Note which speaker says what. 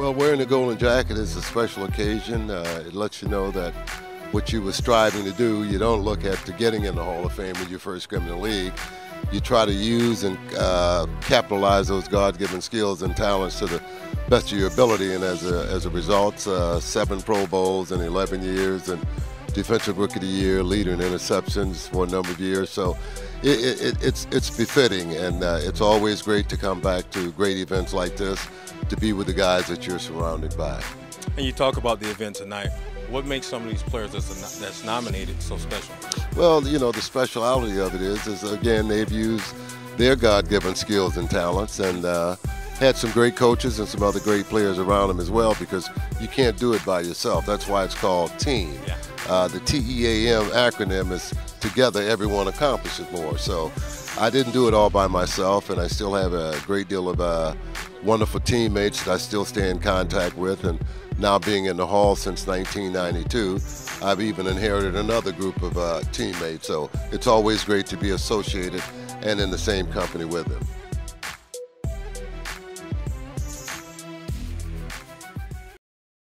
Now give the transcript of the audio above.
Speaker 1: Well, wearing the golden jacket is a special occasion. Uh, it lets you know that what you were striving to do, you don't look to getting in the Hall of Fame when you first come in the league. You try to use and uh, capitalize those God-given skills and talents to the best of your ability. And as a, as a result, uh, seven Pro Bowls in 11 years and Defensive Rookie of the Year, leader in interceptions for a number of years. So it, it, it's, it's befitting, and uh, it's always great to come back to great events like this to be with the guys that you're surrounded by.
Speaker 2: And you talk about the event tonight. What makes some of these players that's, that's nominated so special?
Speaker 1: Well, you know, the speciality of it is, is again, they've used their God-given skills and talents, and uh, had some great coaches and some other great players around him as well because you can't do it by yourself. That's why it's called team.
Speaker 2: Yeah.
Speaker 1: Uh, the TEAM acronym is together everyone accomplishes more. So I didn't do it all by myself, and I still have a great deal of uh, wonderful teammates that I still stay in contact with. And now being in the Hall since 1992, I've even inherited another group of uh, teammates. So it's always great to be associated and in the same company with them.